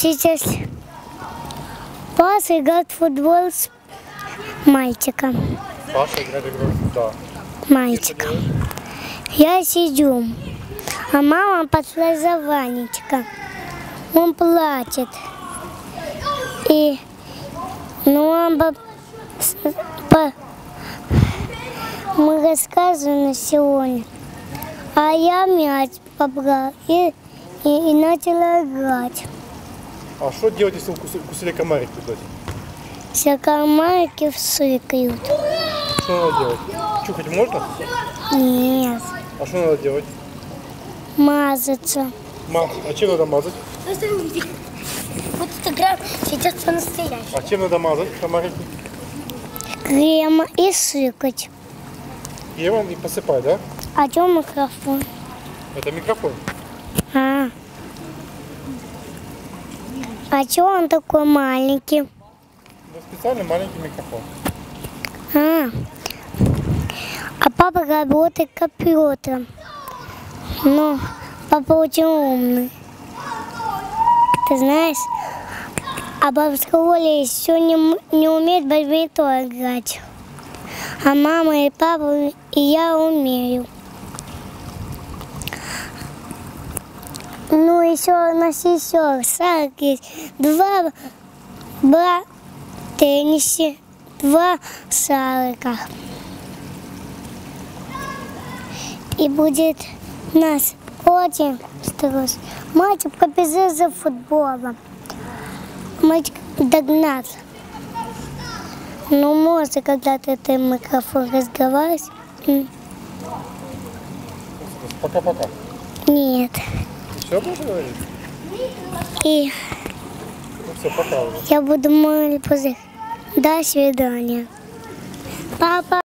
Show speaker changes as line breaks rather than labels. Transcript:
Сейчас Пас играет в футбол с мальчиком.
Паша играет в игру. Да.
Мальчиком. Я сижу, а мама пошла за Ванечка. Он плачет. И ну, он по, мы рассказываем сегодня. А я мяч побрал и, и, и начала играть.
А что делать, если укусили, комарики?
Все комарики всыкают.
Что надо делать? Чухать можно?
Нет,
А что надо делать?
мазаться.
Мам, а чем надо мазать?
Вот эта игра сейчас по-настоящему.
А чем надо мазать комарики?
Крема и сыкать.
Кремом и посыпать, да?
А что микрофон?
Это микрофон.
А. А что он такой маленький?
Это специальный маленький микрофон.
А. А папа работает компьютером. Ну, папа очень умный. Ты знаешь? А бабушка Оля еще не, не умеет бадминтон играть. А мама и папа и я умею. Ну, еще у нас еще Сарик есть. Два бра теннисе, два Сарика. И будет нас очень строс. Мальчик побежит за футболом. Мальчик догнать. Ну, можно, когда ты этот микрофон разговариваешь.
Пока-пока.
Нет.
Все будешь говорить?
И
Ну все, пока уже.
я буду мой пузырь. До свидания. Папа.